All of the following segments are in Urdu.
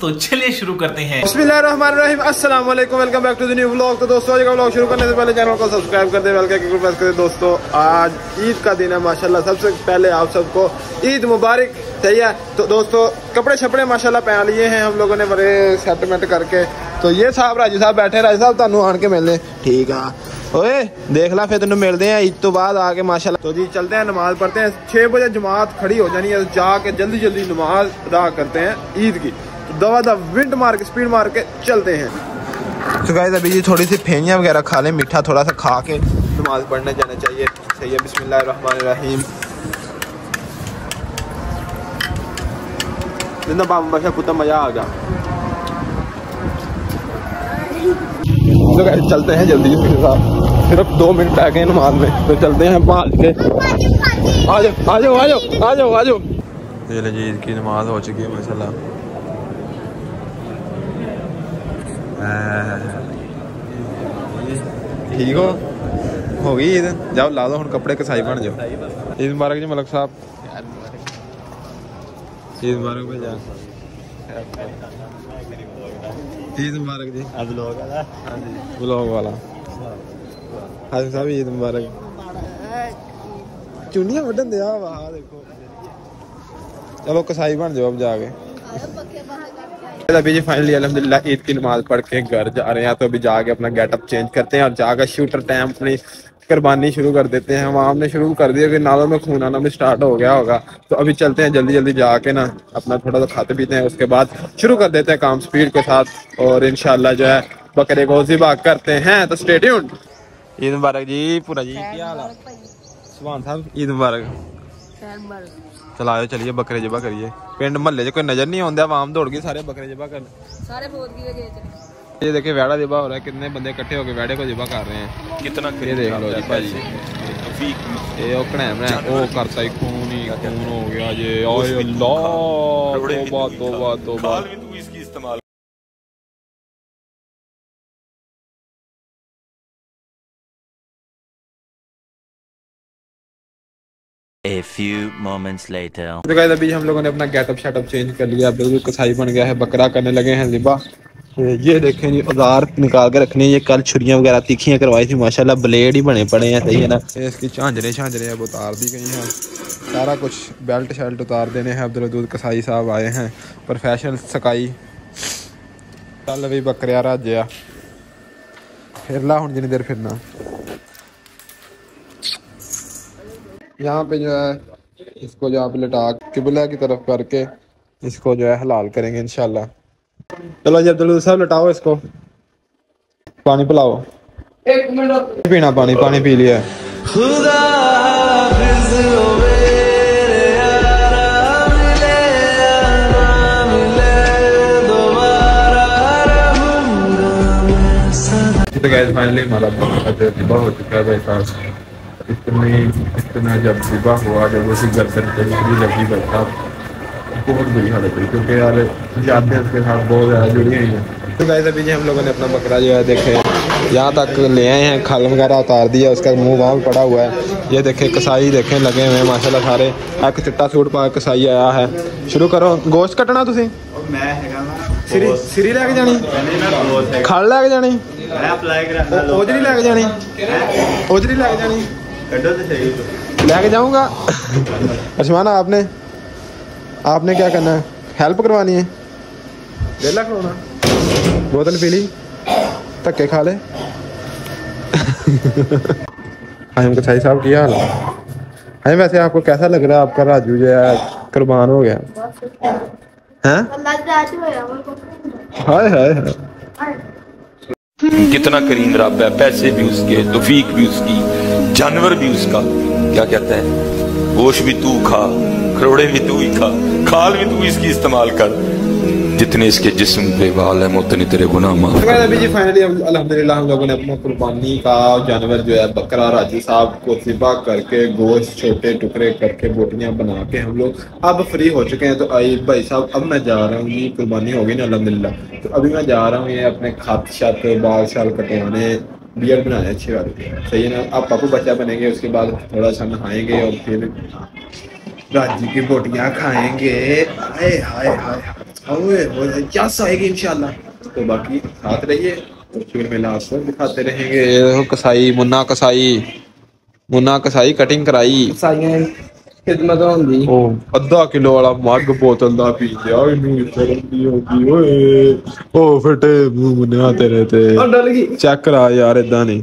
تو چلیے شروع کرتے ہیں۔ بسم اللہ الرحمن الرحیم۔ السلام علیکم، welcome back to the new blog تو دوستو، آج کا بلاگ شروع کرنے سے پہلے چینل کو سبسکرائب کر دیں، بیل کا کلک پریس کر دیں دوستو، آج عید کا دن ہے، ماشاءاللہ، سب سے پہلے آپ سب کو عید مبارک صحیح ہے تو دوستو، کپڑے شپڑے ماشاءاللہ پہن لیے ہیں ہم لوگوں نے، بڑے سیٹلمنٹ کر کے۔ تو یہ صاحب، راجی صاحب بیٹھے راجی صاحب، تانوں آن کے ملنے۔ ٹھیک ہاں۔ ہے دیکھ لا، پھر تینوں ملتے ہیں۔ عید تو بعد آ کے ماشاءاللہ۔ تو جی چلتے ہیں، نماز پڑھتے ہیں۔ چھ بجے جماعت کھڑی ہو جانی ہے جا کے جلدی جلدی نماز ادا کرتے ہیں عید کی۔ دوا ونڈ مار کے سپیڈ مار کے چلتے ہیں۔ تو گائز ابھی جی تھوڑی سی پھینیاں وغیرہ کھا لیں میٹھا تھوڑا سا کھا کے نماز پڑھنے جانا چاہیے۔ صحیح بسم اللہ الرحمن الرحیم۔ زندہ بابا بشا کتا مزہ آ گیا۔ چلتے ہیں جلدی جی، میرے صرف دو منٹ رہ گئے نماز میں۔ تو چلتے ہیں بھاج کے۔ آ جاؤ آ جاؤ آ جاؤ آ جاؤ آ جاؤ یہ کی نماز ہو چکی ہے ماشاء اللہ ਠੀਕ ਹੋ ਹੋ ਗਈ ਇਹ ਜਾਓ ਲਾ ਦੋ ਹੁਣ ਕੱਪੜੇ ਕਸਾਈ ਬਣ ਜਾਓ ਈਦ ਮੁਬਾਰਕ ਜੀ ਮਲਕ ਸਾਹਿਬ ਈਦ ਮੁਬਾਰਕ ਭਾਈ ਜਾਨ ਈਦ ਮੁਬਾਰਕ ਜੀ ਆ ਵਲੌਗ ਵਾਲਾ ਹਾਂਜੀ ਵਲੌਗ ਵਾਲਾ ਹਾਜ਼ਰ ਸਾਹਿਬ ਈਦ ਮੁਬਾਰਕ ਚੁੰਨੀਆਂ ਵੱਢਣ ਦੇ ਆ ਵਾਹ ਦੇਖੋ ਚਲੋ ਕਸਾਈ ਬਣ ਜਾਓ ਅਬ ਜਾ ਕੇ ابھی جی فائنلی الحمدللہ عید کی نماز پڑھ کے گھر جا رہے ہیں تو ابھی جا کے اپنا گیٹ اپ چینج کرتے ہیں اور جا کے شوٹر ٹائم اپنی قربانی شروع کر دیتے ہیں۔ وہاں ہم نے شروع کر دیا کہ نالوں میں خون آنا بھی سٹارٹ ہو گیا ہوگا۔ تو ابھی چلتے ہیں جلدی جلدی جا کے نا اپنا تھوڑا سا کھاتے پیتے ہیں۔ اس کے بعد شروع کر دیتے ہیں کام سپیڈ کے ساتھ اور انشاءاللہ جو ہے بکرے کو زبا کرتے ہیں۔ تو اسٹیڈیوم عید مبارک جی پورا جی کیا حال ہے؟ سبحان صاحب عید مبارک۔ ਚਲਾਇਓ ਚਲਿਏ ਬੱਕਰੇ ਜਬਾ ਕਰੀਏ। ਪਿੰਡ ਮਹੱਲੇ 'ਚ ਕੋਈ ਨਜ਼ਰ ਨਹੀਂ ਆਉਂਦਾ ਆਵਾਮ ਦੌੜ ਗਈ ਸਾਰੇ ਬੱਕਰੇ ਜਬਾ ਕਰਨ। ਸਾਰੇ ਫੋਰ ਗਏ ਗਏ ਇਹ ਦੇਖੇ ਵਿਆੜਾ ਜਬਾ ਹੋ ਰਿਹਾ ਕਿੰਨੇ ਬੰਦੇ ਇਕੱਠੇ ਹੋ ਕੇ ਵਿਆੜੇ ਕੋ ਜਬਾ ਕਰ ਰਹੇ ਆ। ਕਿਤਨਾ ਇਹ ਦੇਖ ਲਓ ਜੀ ਭਾਜੀ। ਇਹ ਉਹ ਕਣਾ ਮੈਂ ਉਹ ਕਰਤਾ ਹੀ ਖੂਨ ਹੀ ਖੂਨ ਹੋ ਗਿਆ ਜੇ। ਓਏ ਅੱਲਾ ਤੋਬਾ ਤੋਬਾ ਤੋਬਾ। A few moments later. تو گائز ابھی ہم لوگوں نے اپنا get up set up change کر لیا بالکل کسائی بن گیا ہے بکرا کرنے لگے ہیں ذبح یہ دیکھیں جی اوزار نکال کے رکھنے یہ کل چھریاں وغیرہ تیکھیاں کروائی تھی ماشاءاللہ بلیڈ ہی بنے پڑے ہیں صحیح ہے نا؟ اس کی چانجریں چانجریں اب اتار دی گئی ہیں۔ سارا کچھ بیلٹ شیلٹ اتار دینے ہیں عبدالعدود کسائی صاحب آئے ہیں پروفیشنل سکائی۔ چل بھائی بکریا راجیا پھر لا ہوں جن دیر یہاں پہ جو ہے اس کو جو آپ لٹا قبلہ کی طرف کر کے اس کو جو ہے حلال کریں گے انشاءاللہ۔ چلو جی عبداللہ صاحب لٹاؤ اس کو۔ پانی پلاؤ۔ ایک پینا پانی پانی پی لیا۔ خدا تو گیس فائنلی ہمارا بہت ہو چکا ہے بھائی صاحب۔ اتنے اتنا جب دبا ہوا کہ وہ گردن کے اتنی لگی بیٹھا۔ بہت بری حالت ہوئی کیونکہ یار جادیت کے ساتھ بہت زیادہ جڑی ہوئی ہیں۔ تو گائز ابھی جی ہم لوگوں نے اپنا بکرا جو ہے دیکھے یہاں تک لے آئے ہیں کھال وغیرہ اتار دیا اس کا منہ وہاں پڑا ہوا ہے۔ یہ دیکھیں کسائی دیکھیں لگے ہوئے ہیں ماشاء اللہ سارے ایک چٹا سوٹ پا کسائی آیا ہے۔ شروع کرو۔ گوشت کٹنا تھی سری لے کے جانی؟ کھال لے کے جانی؟ اوجری لے کے جانی؟ اوجری لے کے جانی؟ لے کے جاؤں گا؟ ارشمانہ آپ نے آپ نے کیا کرنا ہے؟ ہیلپ کروانی ہے۔ ویلا کھلونا بوتل پی لی دھکے کھا لے۔ ہائم کچھائی صاحب کیا حال ہے؟ ہائم ویسے آپ کو کیسا لگ رہا ہے؟ آپ کا راجو جو ہے قربان ہو گیا۔ ہاں؟ ہائے ہائے۔ ہائے۔ کتنا کریم رب ہے پیسے بھی اس کے توفیق بھی اس کی۔ جانور بھی اس کا، کیا کہتا ہے گوش بھی تو کھا کھروڑے بھی تو ہی کھا، کھال بھی تو اس کی استعمال کر۔ جتنے اس کے جسم پہ بال ہیں اتنے تیرے گناہ معاف کر۔ ابھی جی فائنلی الحمدللہ، ہم لوگوں نے اپنا قربانی کا جانور جو ہے بکرا راجی صاحب کو ذبح کر کے گوشت، چھوٹے ٹکڑے کر کے بوٹیاں بنا کے ہم لوگ اب فری ہو چکے ہیں۔ تو آئی بھائی صاحب، اب میں جا رہا ہوں جی قربانی ہو گئی نا، الحمدللہ۔ تو ابھی میں جا رہا ہوں یہ اپنے خط شت بال، شال کٹوانے۔ بیئر بنا لیں اچھی بات ہے۔ صحیح ہے نا؟ آپ پاپو بچہ بنیں گے اس کے بعد تھوڑا سا نہائیں گے اور پھر راجی کی بوٹیاں کھائیں گے۔ ہائے ہائے ہائے کیا سائے گی انشاءاللہ۔ تو باقی ساتھ رہیے شکر میں لاسٹ سے دکھاتے رہیں گے۔ کسائی منہ کسائی۔ منہ کسائی کٹنگ کرائی۔ ਅੱਧਾ ਕਿਲੋ ਵਾਲਾ ਮੱਗ ਬੋਤਲ ਦਾ ਪੀ ਲਿਆ ਇਹਨੂੰ ਇੱਥੇ ਦੀ ਹੋ ਗਈ ਓਏ। ਉਹ ਫਟੇ ਮੂੰਹ ਬਨਿਆ ਤੇ। ਉਹ ਡਲ ਚੈੱਕ ਕਰਾ ਯਾਰ ਇਦਾਂ ਨਹੀਂ।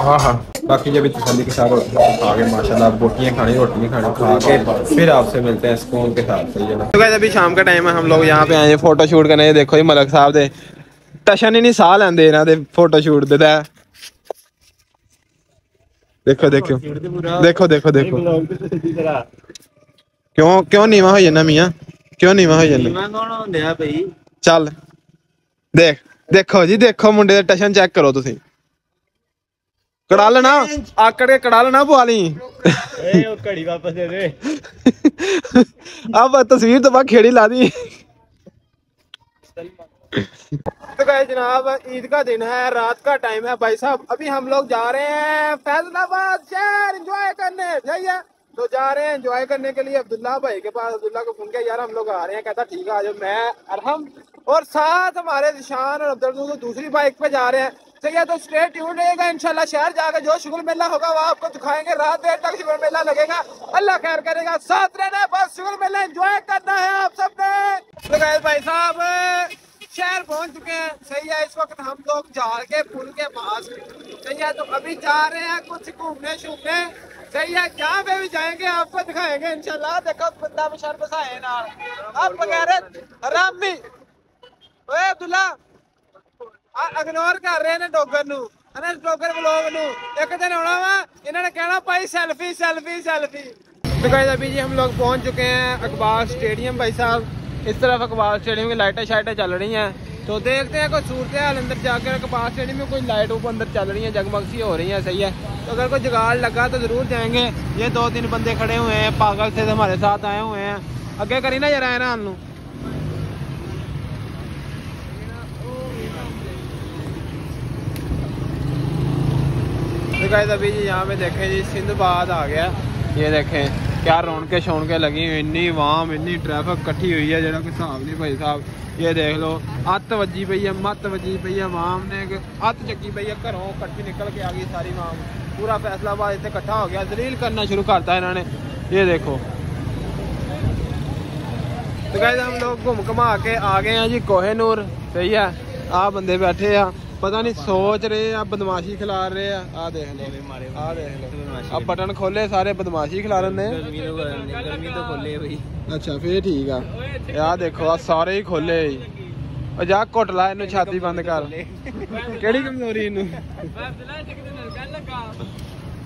ہاں ہاں باقی جب تسلی کے ساتھ کھا کے ماشاء اللہ بوٹیاں کھانی روٹیاں کھانی کھا کے پھر آپ سے ملتے ہیں سکون کے ساتھ ابھی شام کا ٹائم ہے ہم لوگ یہاں پہ آئے ہیں فوٹو شوٹ کرنے دیکھو جی ملک صاحب دے ٹشن ہی نہیں ساہ لیندے انہاں دے فوٹو شوٹ دے دیکھو دیکھو دیکھو دیکھو دیکھو کیوں کیوں نیواں ہو جانا میاں کیوں نیواں ہو جانا چل دیکھ دیکھو جی دیکھو منڈے ٹشن چیک کرو تسی کڑا لینا آکڑ کے کڑا لینا پوا لی کڑی واپس اب تصویر تو کھیڑی لا دی تو جناب عید کا دن ہے رات کا ٹائم ہے بھائی صاحب ابھی ہم لوگ جا رہے ہیں فیضل آباد شہر انجوائے کرنے جائیے تو جا رہے ہیں انجوائے کرنے کے لیے عبداللہ بھائی کے پاس عبداللہ کو فون کیا یار ہم لوگ آ رہے ہیں کہتا ٹھیک ہے آ جاؤ میں ارحم اور ساتھ ہمارے ذشان اور عبداللہ دوسری بائک پہ جا رہے ہیں تو یہ تو اسٹریٹ ٹیون رہے گا، انشاءاللہ شہر جا کے جو شگل میلہ ہوگا وہ آپ کو دکھائیں گے۔ رات دیر تک شگل میلہ لگے گا۔ اللہ خیر کرے گا۔ ساتھ رہنا ہے، بس شگل میلہ انجوائے کرنا ہے آپ سب نے۔ بھائی صاحب، شہر پہنچ چکے ہیں۔ صحیح ہے، اس وقت ہم لوگ جھاڑ کے پل کے پاس صحیح ہے، تو ابھی جا رہے ہیں کچھ گھومنے شومنے۔ صحیح ہے جہاں پہ بھی جائیں گے، آپ کو دکھائیں گے انشاءاللہ۔ دیکھو، بندہ بشار بسائے نا آپ وغیرہ حرامی اے عبداللہ ਇਗਨੋਰ ਕਰ ਰਹੇ ਨੇ ਡੋਗਰ ਨੂੰ। ਹਨਾ ਡੋਗਰ ਵਲੋਗ ਨੂੰ। ਇੱਕ ਦਿਨ ਆਉਣਾ ਵਾ، ਇਹਨਾਂ ਨੇ ਕਹਿਣਾ، ਭਾਈ ਸੈਲਫੀ ਸੈਲਫੀ ਸੈਲਫੀ تو گائز ابھی جی ہم لوگ پہنچ چکے ہیں اقبال سٹیڈیم بھائی صاحب اس طرف اقبال سٹیڈیم کی لائٹیں شائٹیں چل رہی ہیں تو دیکھتے ہیں کوئی صورت حال اندر جا کر اقبال سٹیڈیم میں کوئی لائٹ اوپر اندر چل رہی ہیں جگمگ سی ہو رہی ہیں صحیح ہے تو اگر کوئی جگاڑ لگا تو ضرور جائیں گے یہ دو تین بندے کھڑے ہوئے ہیں پاگل سے ہمارے ساتھ آئے ہوئے ہیں اگے کری نا تو گائز ابھی جی یہاں پہ دیکھیں جی سندھ باد آ گیا یہ دیکھیں کیا رونقیں شونقیں لگی ہوئی انی وام انی ٹریفک کٹھی ہوئی ہے جڑا کوئی حساب نہیں بھائی صاحب یہ دیکھ لو ات وجی پئی ہے مت وجی پئی ہے وام نے ات چکی پئی ہے گھروں کٹھی نکل کے آ گئی ساری وام پورا فیصلہ آباد اتنے کٹھا ہو گیا دلیل کرنا شروع کرتا انہوں نے یہ دیکھو تو گائز ہم لوگ گھوم گھما کے آ گئے ہیں جی کوہ نور صحیح ہے آ بندے بیٹھے ہیں ਪਤਾ ਨਹੀਂ ਸੋਚ ਰਹੇ ਆ ਬਦਮਾਸ਼ੀ ਖਿਲਾਰ ਰਹੇ ਆ। ਆ ਦੇਖ ਲਓ। ਆ ਦੇਖ ਲਓ। ਆ ਬਟਨ ਖੋਲੇ ਸਾਰੇ ਬਦਮਾਸ਼ੀ ਖਿਲਾਰਨ ਨੇ। ਗਰਮੀ ਤੋਂ ਖੋਲੇ ਬਈ। ਅੱਛਾ ਫੇਰ ਠੀਕ ਆ। ਆ ਦੇਖੋ ਆ ਸਾਰੇ ਹੀ ਖੋਲੇ ਆ ਜਾ। ਘੁੱਟ ਲਾ ਇਹਨੂੰ ਛਾਤੀ ਬੰਦ ਕਰ। ਕਿਹੜੀ ਕਮਜ਼ੋਰੀ ਇਹਨੂੰ?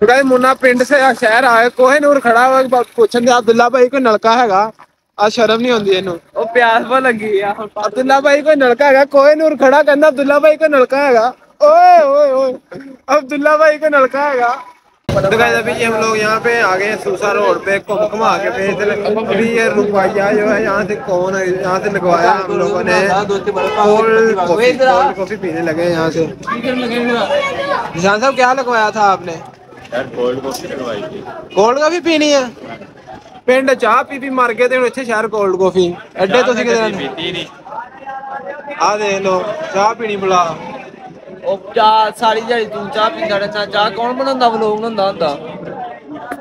گئے منا پنڈ سے شہر آئے کوہ نور کھڑا ہوا پوچھن دے عبداللہ بھائی کوئی نلکا ہے آ شرم نہیں ہوندی اینو او پیاس بہ لگی ہے عبداللہ بھائی کوئی نلکا ہے کوہ نور کھڑا کہندا عبداللہ بھائی کوئی نلکا ہے اوئے اوئے اوئے عبداللہ بھائی کوئی نلکا ہے تو ابھی ہم لوگ یہاں پہ آگے سوسا روڈ پہ گھوم گھما کے بھیج ابھی یہ روپیہ جو ہے یہاں سے کون یہاں سے لگوایا ہم لوگوں نے کافی پینے لگے یہاں سے نشان صاحب کیا لگوایا تھا آپ نے ਯਾਰ ਕੋਲਡ ਕਾਫੀ ਕਰਵਾਈ ਸੀ। ਕੋਲਡ ਕਾਫੀ ਪੀਣੀ ਆ। ਪਿੰਡ ਚਾਹ ਪੀ ਪੀ ਮਰ ਗਏ ਤੇ ਹੁਣ ਇੱਥੇ ਸ਼ਹਿਰ ਕੋਲਡ ਕਾਫੀ ਐਡੇ ਤੁਸੀਂ ਕਿਤੇ ਪੀਤੀ ਨਹੀਂ। ਆ ਦੇਖ ਲੋ ਚਾਹ ਪੀਣੀ ਬੁਲਾ। ਉਹ ਚਾਹ ਸਾਰੀ ਜਿਹੜੀ ਤੂੰ ਚਾਹ ਪੀਂਦਾ ਰਹਿੰਦਾ ਚਾਹ ਕੌਣ ਬਣਾਉਂਦਾ ਵਲੋਗ ਬਣਾਉਂਦਾ ਹੁੰਦਾ?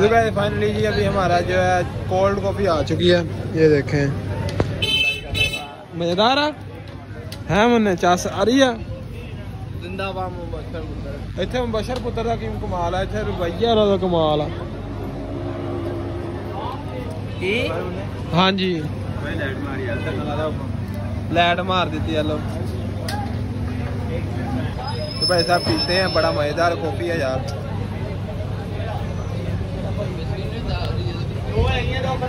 گئے فائنلی جی ابھی ہمارا جو ہے کولڈ کافی آ چکی ہے۔ یہ دیکھیں۔ مزیدار ہے؟ من چاس آ رہی ہے؟ زندہ پتر۔ ਇੱਥੇ ਮਬਸ਼ਰ ਪੁੱਤਰ ਦਾ ਕੀ ਕਮਾਲ ਹੈ ਇੱਥੇ ਰੁਪਈਆ ਦਾ ਕਮਾਲ ਆ ਕੀ بھائی صاحب پیتے ہیں بڑا مزیدار کافی ہے یار۔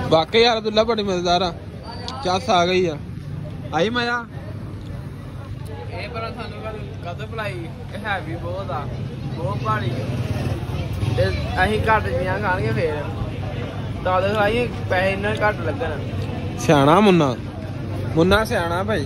ਵਾਕਈ ਯਾਰ ਦੁੱਲਾ ਬੜੀ ਮਜ਼ੇਦਾਰ ਆ। ਚੱਸ ਆ ਗਈ ਆ। ਆਈ ਮਜ਼ਾ ਇਹ ਪਰ ਸਾਨੂੰ ਕਦੋਂ ਭਲਾਈ? ਇਹ ਹੈਵੀ ਬਹੁਤ ਆ। ਬਹੁਤ ਭਾਰੀ। ਤੇ ਅਸੀਂ ਘੱਟ ਜੀਆਂ ਖਾਣਗੇ ਫੇਰ। ਤਾਂ ਦੇ ਆਈ ਪੈਸੇ ਇਹਨਾਂ ਘੱਟ ਲੱਗਣ। ਸਿਆਣਾ ਮੁੰਨਾ। ਮੁੰਨਾ ਸਿਆਣਾ ਭਾਈ।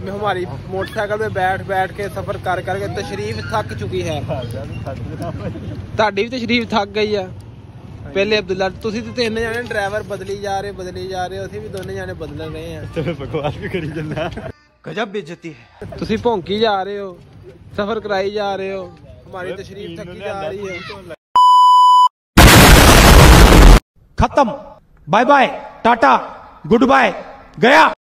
میں ہماری موٹر سائیکل میں بیٹھ بیٹھ کے سفر کر کر کے تشریف تھک چکی ہے۔ تاڈی بھی تشریف تھک گئی ہے پہلے عبداللہ تسی تے تین جانے ڈرائیور بدلی جا رہے بدلی جا رہے اسی بھی دونے جانے بدل رہے ہیں تو بکواس بھی کری جلنا گجب بیجتی ہے تسی پونکی جا رہے ہو سفر کرائی جا رہے ہو ہماری تشریف تھکی جا رہی ہے ختم bye bye tata good bye گیا